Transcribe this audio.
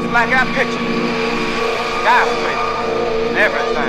just like I pictured it. And everything.